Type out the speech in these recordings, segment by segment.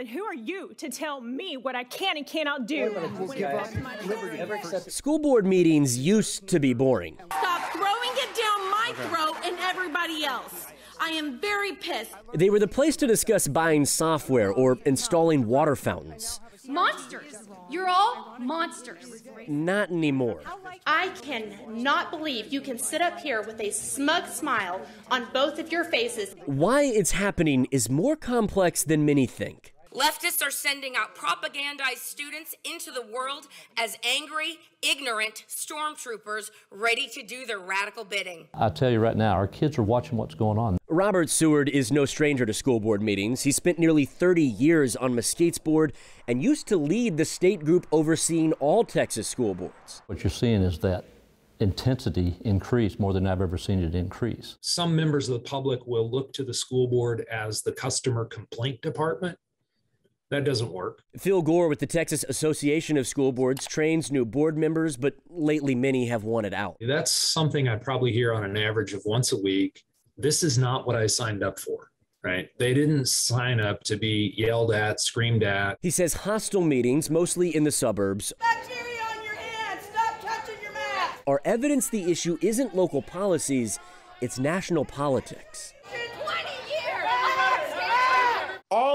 then who are you to tell me what I can and cannot do? School board meetings used to be boring. Stop throwing it down my throat and everybody else. I am very pissed. They were the place to discuss buying software or installing water fountains. Monsters. You're all monsters. Not anymore. I cannot believe you can sit up here with a smug smile on both of your faces. Why it's happening is more complex than many think. Leftists are sending out propagandized students into the world as angry, ignorant stormtroopers ready to do their radical bidding. I'll tell you right now, our kids are watching what's going on. Robert Seward is no stranger to school board meetings. He spent nearly 30 years on Mesquite's board and used to lead the state group overseeing all Texas school boards. What you're seeing is that intensity increase more than I've ever seen it increase. Some members of the public will look to the school board as the customer complaint department. That doesn't work. Phil Gore with the Texas Association of School Boards trains new board members, but lately many have wanted out. That's something I probably hear on an average of once a week. This is not what I signed up for, right? They didn't sign up to be yelled at, screamed at. He says hostile meetings, mostly in the suburbs, Bacteria on your hands. Stop touching your mask. are evidence the issue isn't local policies, it's national politics.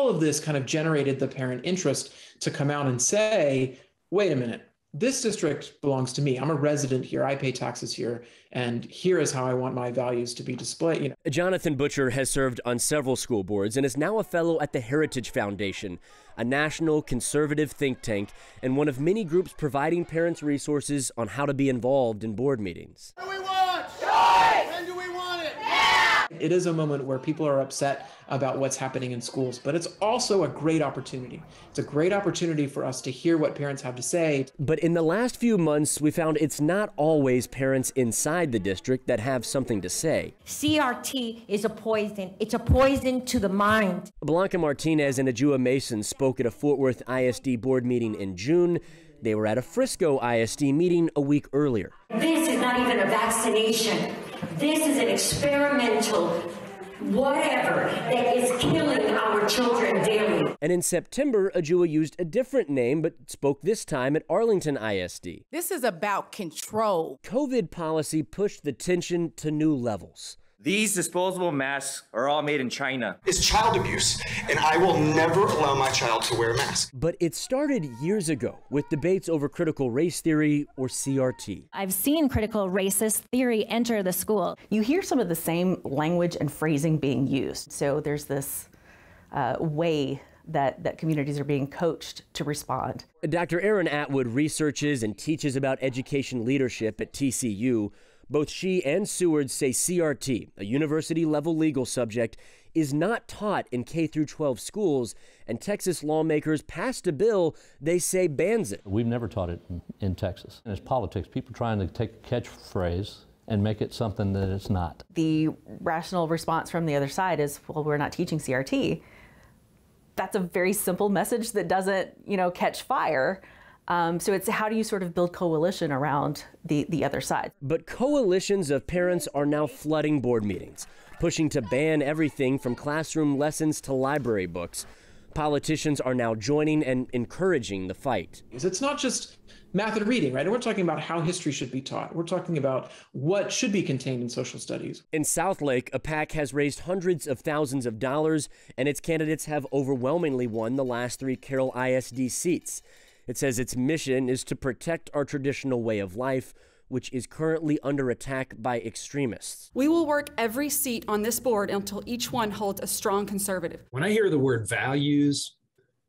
All of this kind of generated the parent interest to come out and say, wait a minute, this district belongs to me. I'm a resident here. I pay taxes here. And here is how I want my values to be displayed. You know, Jonathan Butcher has served on several school boards and is now a fellow at the Heritage Foundation, a national conservative think tank and one of many groups providing parents resources on how to be involved in board meetings. It is a moment where people are upset about what's happening in schools, but it's also a great opportunity. It's a great opportunity for us to hear what parents have to say. But in the last few months, we found it's not always parents inside the district that have something to say. CRT is a poison. It's a poison to the mind. Blanca Martinez and Ajua Mason spoke at a Fort Worth ISD board meeting in June. They were at a Frisco ISD meeting a week earlier. This is not even a vaccination. This is an experimental whatever that is killing our children daily. And in September, Ajua used a different name but spoke this time at Arlington ISD. This is about control. COVID policy pushed the tension to new levels. These disposable masks are all made in China. It's child abuse, and I will never allow my child to wear a mask. But it started years ago with debates over critical race theory or CRT. I've seen critical racist theory enter the school. You hear some of the same language and phrasing being used. So there's this uh, way that, that communities are being coached to respond. Dr. Erin Atwood researches and teaches about education leadership at TCU. Both she and Seward say CRT, a university level legal subject, is not taught in K through 12 schools, and Texas lawmakers passed a bill they say bans it. We've never taught it in, in Texas. And it's politics, people trying to take a catchphrase and make it something that it's not. The rational response from the other side is, well, we're not teaching CRT. That's a very simple message that doesn't, you know, catch fire. Um, so it's how do you sort of build coalition around the, the other side? But coalitions of parents are now flooding board meetings, pushing to ban everything from classroom lessons to library books. Politicians are now joining and encouraging the fight. It's not just math and reading, right? And we're talking about how history should be taught. We're talking about what should be contained in social studies. In Southlake, a PAC has raised hundreds of thousands of dollars, and its candidates have overwhelmingly won the last three Carroll ISD seats. It says its mission is to protect our traditional way of life, which is currently under attack by extremists. We will work every seat on this board until each one holds a strong conservative. When I hear the word values,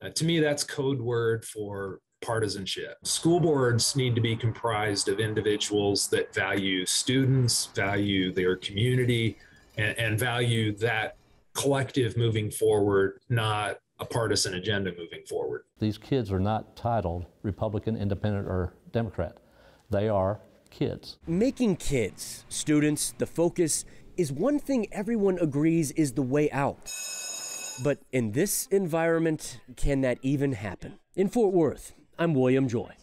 uh, to me, that's code word for partisanship. School boards need to be comprised of individuals that value students, value their community, and, and value that collective moving forward, not a partisan agenda moving forward. These kids are not titled Republican, Independent, or Democrat. They are kids. Making kids, students, the focus is one thing everyone agrees is the way out. But in this environment, can that even happen? In Fort Worth, I'm William Joy.